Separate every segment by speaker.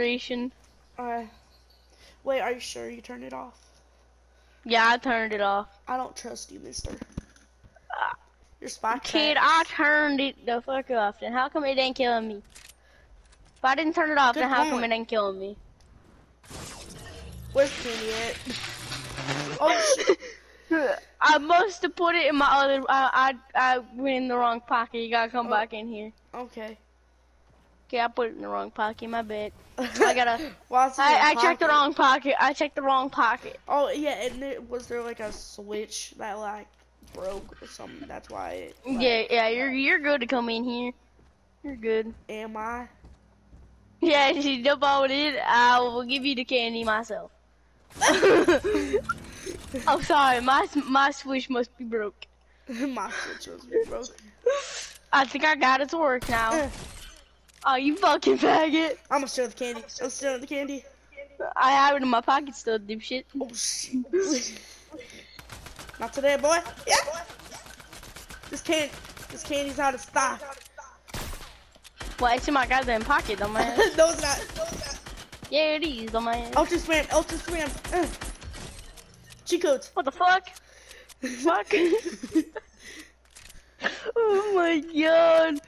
Speaker 1: duration.
Speaker 2: Uh, wait, are you sure you turned it off?
Speaker 1: Yeah, I turned it off.
Speaker 2: I don't trust you, mister. Your spy
Speaker 1: Kid. I turned it the fuck off. Then how come it ain't killing me? If I didn't turn it off,
Speaker 2: Good
Speaker 1: then how come
Speaker 2: point.
Speaker 1: it ain't killing me?
Speaker 2: Where's Kenny at? Oh shit!
Speaker 1: I must have put it in my other. I I I went in the wrong pocket. You gotta come
Speaker 2: Oh.
Speaker 1: back in here.
Speaker 2: Okay.
Speaker 1: Okay, I put it in the wrong pocket. My bad. I gotta.
Speaker 2: In
Speaker 1: I, I checked the wrong pocket. I checked the wrong pocket.
Speaker 2: Oh yeah, and there, was there like a switch that like broke or something? That's why it. like,
Speaker 1: Yeah, yeah. You're you're good to come in here. You're good.
Speaker 2: Am I?
Speaker 1: Yeah, if you jump on it, I will give you the candy myself. oh, sorry. My my switch must be broke.
Speaker 2: My switch was broken.
Speaker 1: I think I got it to work now. Oh, you fucking faggot.
Speaker 2: I'm gonna steal the candy. I'm stealing the candy.
Speaker 1: I have it in my pocket still, dipshit.
Speaker 2: Oh shit! Not today, boy. Yeah. This can this candy's out of stock.
Speaker 1: Well, it's in my goddamn pocket, dumbass.
Speaker 2: no, it's not. No, it's not.
Speaker 1: yeah, it is, dumbass.
Speaker 2: Ultra spam. Ultra spam. Uh. Cheat codes.
Speaker 1: What the fuck? Fuck. oh my god.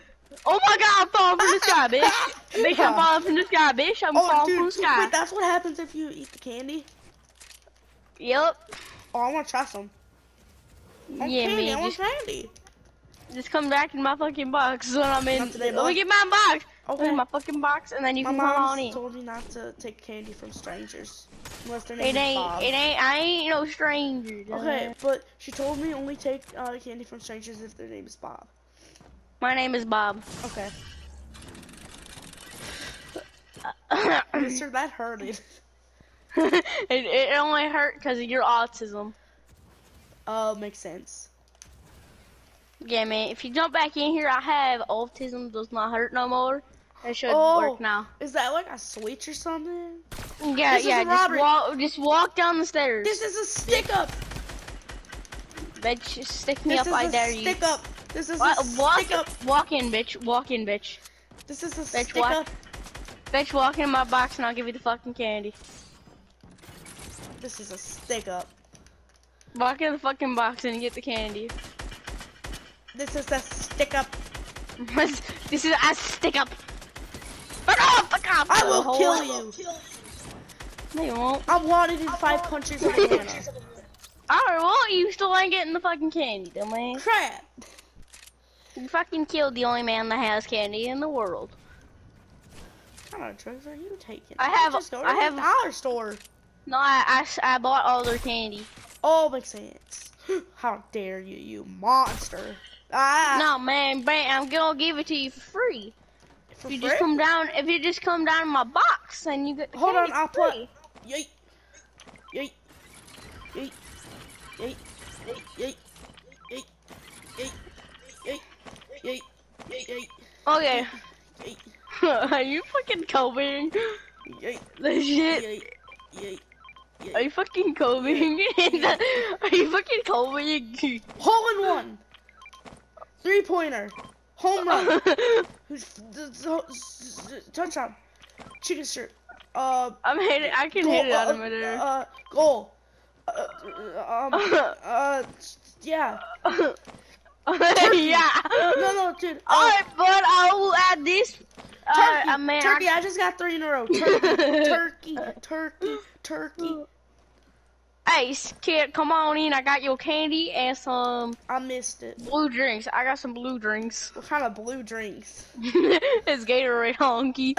Speaker 1: Oh my god, I'm falling from the sky, bitch. Bitch, I'm falling from the sky, bitch. I'm
Speaker 2: Oh,
Speaker 1: falling from the
Speaker 2: dude,
Speaker 1: sky.
Speaker 2: wait, that's what happens if you eat the candy.
Speaker 1: Yep.
Speaker 2: Oh, I want to try some. I
Speaker 1: Yeah,
Speaker 2: candy.
Speaker 1: me.
Speaker 2: I want
Speaker 1: Just,
Speaker 2: candy.
Speaker 1: just come back in my fucking box when I'm in.
Speaker 2: Today,
Speaker 1: Let me get my box. Look
Speaker 2: Okay.
Speaker 1: at my fucking box, and then you
Speaker 2: My
Speaker 1: can come on in.
Speaker 2: told me not to take candy from strangers unless their name
Speaker 1: It ain't.
Speaker 2: Bob.
Speaker 1: It ain't. I ain't no stranger.
Speaker 2: Okay, but she told me only take uh, candy from strangers if their name is Bob.
Speaker 1: My name is Bob.
Speaker 2: Okay.
Speaker 1: it,
Speaker 2: Mister, that hurted.
Speaker 1: it only hurt because of your autism.
Speaker 2: Uh, makes sense.
Speaker 1: Yeah, man. If you jump back in here, I have autism does not hurt no more. It should
Speaker 2: Oh.
Speaker 1: work now.
Speaker 2: Is that like a switch or something?
Speaker 1: Yeah,
Speaker 2: This is
Speaker 1: yeah. Just walk. Just walk down the stairs.
Speaker 2: This is a stick up.
Speaker 1: Bitch, stick me
Speaker 2: This
Speaker 1: up. I dare you.
Speaker 2: stick up. This is a
Speaker 1: walk,
Speaker 2: stick up.
Speaker 1: walk in, bitch. Walk in, bitch.
Speaker 2: This is a
Speaker 1: Bitch,
Speaker 2: stick
Speaker 1: walk-
Speaker 2: up.
Speaker 1: Bitch, walk in my box and I'll give you the fucking candy.
Speaker 2: This is a stick up.
Speaker 1: Walk in the fucking box and get the candy.
Speaker 2: This is a stick up.
Speaker 1: this is a stick up. Fuck off! Fuck off!
Speaker 2: I will
Speaker 1: Hole.
Speaker 2: kill you.
Speaker 1: No, you won't.
Speaker 2: I wanted in five punches of banana.
Speaker 1: I won't. You still ain't getting the fucking candy, dumbass.
Speaker 2: Crap.
Speaker 1: You fucking killed the only man that has candy in the world.
Speaker 2: What kind of drugs are you taking?
Speaker 1: I have-
Speaker 2: Just go to
Speaker 1: I have-
Speaker 2: dollar store.
Speaker 1: No, I I bought all their candy.
Speaker 2: Oh, makes sense. How dare you, you monster! Ah.
Speaker 1: No, man, bam, I'm gonna give it to you for free.
Speaker 2: For
Speaker 1: If you
Speaker 2: free?
Speaker 1: just come down, if you just come down my box, then you get
Speaker 2: Hold on, I'll put. Yeet. Yeet. Yeet. Yeet. Yeet. Yeet. Yeet. Yeet. Yeet. Yeet. Yeet.
Speaker 1: Okay. Are you fucking covering
Speaker 2: Yeet.
Speaker 1: the shit?
Speaker 2: Yeet. Yeet.
Speaker 1: Are you fucking covering? Are you fucking covering?
Speaker 2: Hole in one. Three pointer. Home run. Touchdown. Chicken shirt. Uh.
Speaker 1: I'm hitting. I can
Speaker 2: goal,
Speaker 1: hit it out
Speaker 2: uh,
Speaker 1: of midair.
Speaker 2: Uh, goal. Uh, uh, um, uh, yeah.
Speaker 1: yeah.
Speaker 2: No, no, dude. Uh,
Speaker 1: Alright, but I will add this. Uh,
Speaker 2: turkey.
Speaker 1: I mean,
Speaker 2: turkey. I just got three in a row. Turkey. turkey. Turkey. Turkey.
Speaker 1: Hey, kid, come on in. I got your candy and some
Speaker 2: I missed it.
Speaker 1: blue drinks. I got some blue drinks.
Speaker 2: What kind of blue drinks?
Speaker 1: it's Gatorade honky.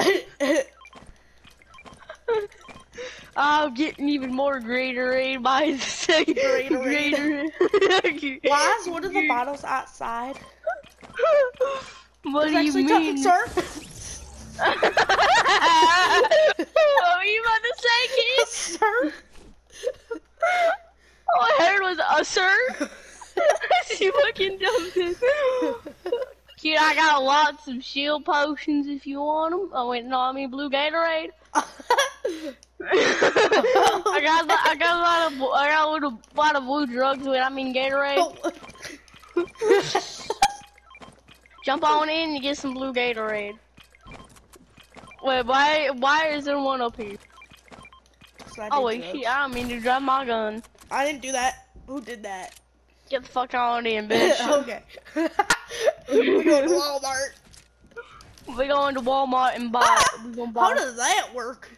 Speaker 1: I'm getting even more Gatorade by the second.
Speaker 2: Gatorade.
Speaker 1: Gatorade.
Speaker 2: Why? What are the bottles outside?
Speaker 1: what do you mean?
Speaker 2: sir.
Speaker 1: what were you about to say, kid?
Speaker 2: sir.
Speaker 1: All I heard was a sir. you fucking jumped in. Kid, I got lots of shield potions if you want them. Oh wait, no, I mean blue Gatorade. I got I got a lot of I got a little lot of blue drugs when I mean Gatorade. Oh. Jump on in and get some blue Gatorade. Wait, why why is there one up here?
Speaker 2: So
Speaker 1: Oh wait,
Speaker 2: drugs.
Speaker 1: I don't mean to drop my gun.
Speaker 2: I didn't do that. Who did that?
Speaker 1: Get the fuck on in, bitch.
Speaker 2: okay. we going to Walmart.
Speaker 1: we going to Walmart and buy. we gonna buy.
Speaker 2: How does that work?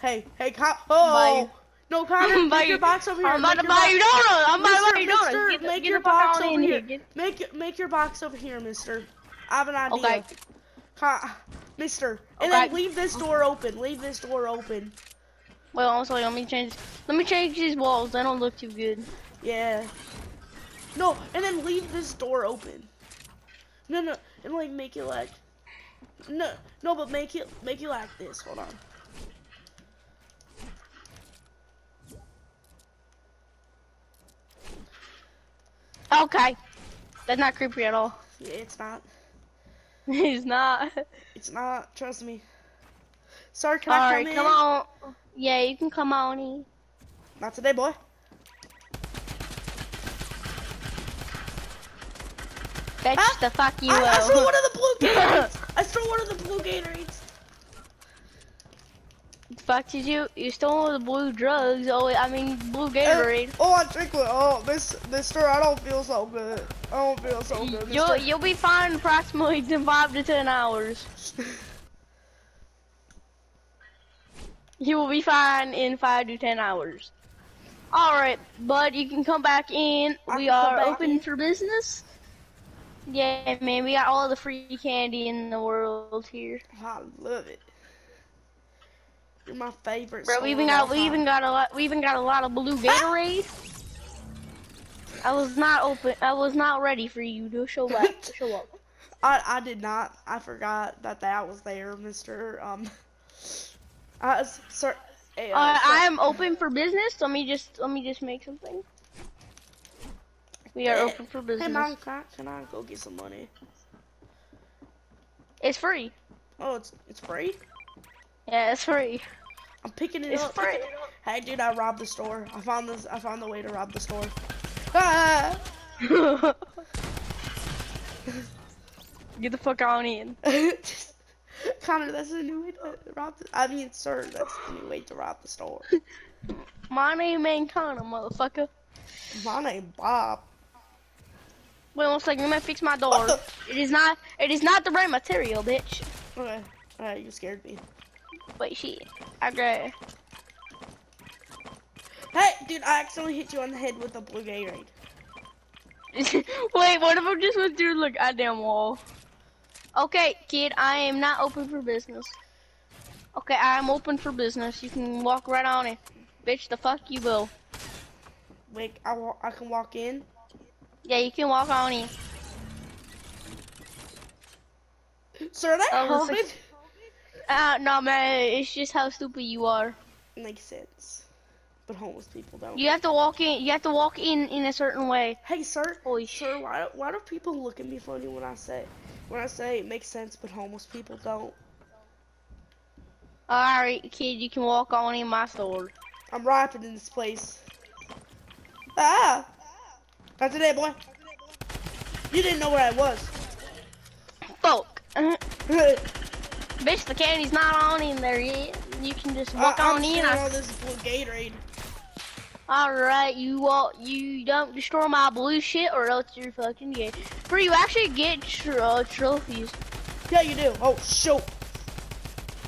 Speaker 2: Hey, hey, Con- oh,
Speaker 1: Buy- oh, oh.
Speaker 2: no, Connor,
Speaker 1: Buy-
Speaker 2: make your box over here.
Speaker 1: I'm about to
Speaker 2: your
Speaker 1: buy
Speaker 2: box-
Speaker 1: you donuts. I'm about to buy you donuts.
Speaker 2: mister,
Speaker 1: Get,
Speaker 2: make your box over here.
Speaker 1: here.
Speaker 2: Make make your box over here, Mister. I have an idea.
Speaker 1: okay.
Speaker 2: Con- Mister, and
Speaker 1: Okay.
Speaker 2: then leave this door open. Leave this door open.
Speaker 1: Wait, I'm sorry. Let me change. Let me change these walls. They don't look too good.
Speaker 2: Yeah. No, and then leave this door open. No, no, and like make it like. No, no, but make it make it like this. Hold on.
Speaker 1: Okay. That's not creepy at all.
Speaker 2: Yeah, it's not.
Speaker 1: He's not.
Speaker 2: It's not. Trust me. Sorry, can I
Speaker 1: Alright,
Speaker 2: come in?
Speaker 1: come on. Yeah, you can come on in.
Speaker 2: Not today, boy.
Speaker 1: Fetch
Speaker 2: Huh?
Speaker 1: the fuck you
Speaker 2: I, I stole one of the blue Gatorades. I stole one of the blue Gatorades.
Speaker 1: Fuck did you? You stole the blue drugs. Oh, I mean blue Gatorade.
Speaker 2: oh, I drink one. Oh, miss, mister, I don't feel so good. I don't feel so good,
Speaker 1: You'll you'll be fine approximately in five to ten hours. You will be fine in five to ten hours. Alright, bud, you can come back in.
Speaker 2: I
Speaker 1: we are open
Speaker 2: in?
Speaker 1: for business. Yeah, man, we got all the free candy in the world here.
Speaker 2: I love it. You're my favorite.
Speaker 1: Bro, we even got we even got a lot we even got a lot of blue Gatorade. I was not open I was not ready for you to show up show up.
Speaker 2: I I did not. I forgot that that was there, Mister. Um. Uh, sir. Uh,
Speaker 1: Uh, I am open for business. Let me just let me just make something. We are
Speaker 2: Hey,
Speaker 1: open for business.
Speaker 2: Hey, mom, can I, can I go get some money?
Speaker 1: It's free.
Speaker 2: Oh, it's it's free.
Speaker 1: Yeah, it's free.
Speaker 2: I'm picking it
Speaker 1: It's
Speaker 2: up.
Speaker 1: free.
Speaker 2: Hey, dude, I robbed the store. I found this. I found the way to rob the store. Ah!
Speaker 1: Get the fuck on in.
Speaker 2: Connor, that's a new way to rob. The, I mean, sir, that's the new way to rob the store.
Speaker 1: My name ain't Connor, motherfucker.
Speaker 2: My name Bob.
Speaker 1: Wait one second, let me fix my door. It is not it is not the right material, bitch.
Speaker 2: Okay, alright, you scared me.
Speaker 1: Wait, shit. I grab.
Speaker 2: Hey, dude, I accidentally hit you on the head with a blue Gatorade.
Speaker 1: Wait, what if I just went through the goddamn wall? Okay, kid, I am not open for business. Okay, I am open for business. You can walk right on in. Bitch, the fuck you will.
Speaker 2: Wait, I, I can walk in.
Speaker 1: Yeah, you can walk on in.
Speaker 2: Sir, that
Speaker 1: Oh, looks Uh, no, man, it's just how stupid you are.
Speaker 2: Makes sense. But homeless people don't.
Speaker 1: You have to walk in, you have to walk in in a certain way.
Speaker 2: Hey, sir.
Speaker 1: Holy
Speaker 2: Sir, why, why do people look at me funny when I say when I say it makes sense, but homeless people don't?
Speaker 1: Alright, kid, you can walk on in my store.
Speaker 2: I'm rapping in this place. Ah! Not today, boy. You didn't know where I was.
Speaker 1: Fuck. Bitch, the candy's not on in there yet. You can just walk
Speaker 2: I,
Speaker 1: on
Speaker 2: I'm
Speaker 1: in. I
Speaker 2: all this blue Gatorade.
Speaker 1: Alright, you walk, you don't destroy my blue shit or else you're fucking gay. Bro, you actually get tr- uh, trophies.
Speaker 2: Yeah, you do. Oh, shoot.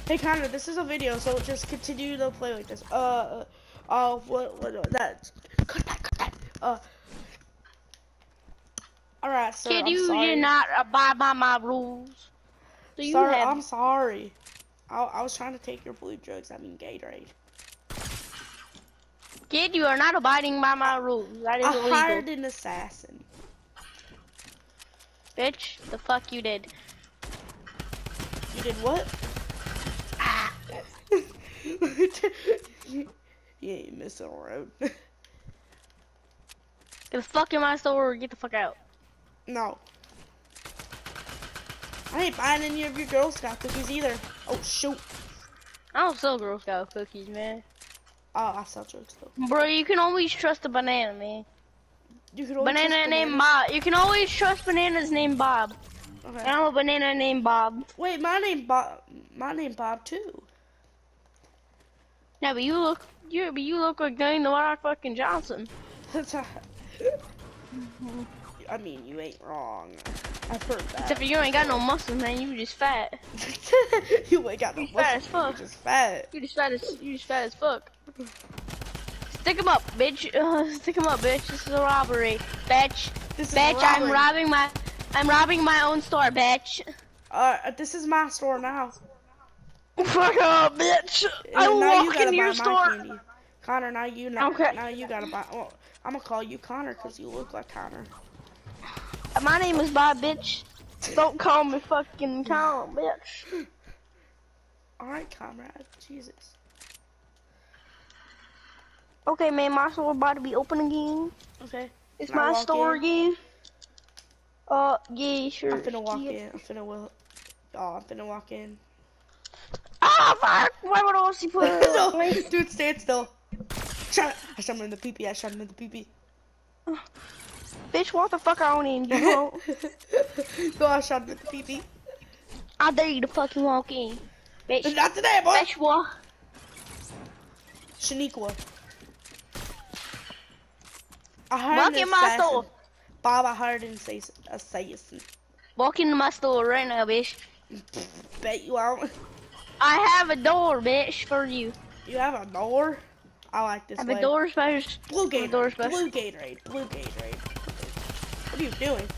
Speaker 2: Hey, Connor, this is a video, so just continue to play like this. Uh, uh, uh what, what, that. Cut that, cut that. Uh. Alright, sir,
Speaker 1: Kid,
Speaker 2: I'm
Speaker 1: you
Speaker 2: sorry.
Speaker 1: did not abide by my rules. So you
Speaker 2: Sir,
Speaker 1: have,
Speaker 2: I'm sorry. I, I was trying to take your blue drugs, I mean Gatorade.
Speaker 1: kid, you are not abiding by my rules. That is
Speaker 2: I
Speaker 1: illegal.
Speaker 2: hired an assassin.
Speaker 1: Bitch, the fuck you did.
Speaker 2: You did what? Ah. you ain't missing a road.
Speaker 1: Get the fuck in my store or get the fuck out.
Speaker 2: no. I ain't buying any of your Girl Scout cookies either. Oh shoot.
Speaker 1: I don't sell Girl Scout cookies, man.
Speaker 2: Oh, I sell drugs though.
Speaker 1: Bro, you can always trust a banana, man.
Speaker 2: You could only
Speaker 1: Banana named. Bob. You can always trust bananas named Bob.
Speaker 2: Okay.
Speaker 1: I'm a banana named Bob.
Speaker 2: Wait, my name Bob. My name Bob too.
Speaker 1: Yeah, but you look, you, but you look like Dwayne the Rock fucking Johnson.
Speaker 2: I mean, you ain't wrong. I've heard
Speaker 1: Except for you ain't got no muscles, man. You just fat.
Speaker 2: you ain't got no
Speaker 1: You fat as
Speaker 2: muscles.
Speaker 1: fuck.
Speaker 2: You just fat.
Speaker 1: You just fat as, you just fat as fuck. Stick 'em up, bitch. Uh, stick 'em up, bitch. This is a robbery, bitch.
Speaker 2: This is
Speaker 1: Bitch, I'm robbing my, I'm robbing my own store, bitch.
Speaker 2: Uh, this is my store now.
Speaker 1: Fuck off, bitch.
Speaker 2: And
Speaker 1: I will
Speaker 2: you
Speaker 1: walk
Speaker 2: buy
Speaker 1: your store.
Speaker 2: candy. Connor, now you now,
Speaker 1: Okay.
Speaker 2: now you gotta buy. Well, I'm gonna call you Connor because you look like Connor.
Speaker 1: My name is Bob, bitch. Don't call me fucking Tom, bitch.
Speaker 2: All right, comrade. Jesus.
Speaker 1: Okay, man, my store about to be open again.
Speaker 2: Okay.
Speaker 1: It's
Speaker 2: Can
Speaker 1: my store
Speaker 2: in?
Speaker 1: again. Uh, yeah, sure.
Speaker 2: I'm finna walk
Speaker 1: yeah.
Speaker 2: in. I'm finna will. Oh, I'm finna walk in.
Speaker 1: Ah, fuck! Why would I see put
Speaker 2: no, dude, stand still. Shut. up. I shot him in the pee I shot him in the pee
Speaker 1: Bitch, what the fuck I on in? You won't.
Speaker 2: I shot him the pee
Speaker 1: I dare you to fucking walk in. Bitch,
Speaker 2: Not today, boy.
Speaker 1: bitch, what?
Speaker 2: Shaniqua. I hired
Speaker 1: Walk in my store.
Speaker 2: Bob, I hired an assassin. assassin.
Speaker 1: Walk into my store right now, bitch.
Speaker 2: Bet you won't.
Speaker 1: I have a door, bitch, for you.
Speaker 2: You have a door? I like this
Speaker 1: I have
Speaker 2: way.
Speaker 1: a door space.
Speaker 2: Blue Gatorade. Blue Gatorade. Blue Gatorade. What are you doing?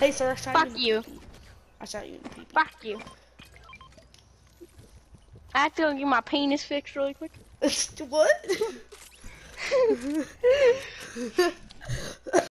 Speaker 2: Hey, sir, I shot
Speaker 1: Fuck
Speaker 2: you.
Speaker 1: you.
Speaker 2: I shot you in the pee
Speaker 1: Fuck you. I have to go get my penis fixed really quick.
Speaker 2: what?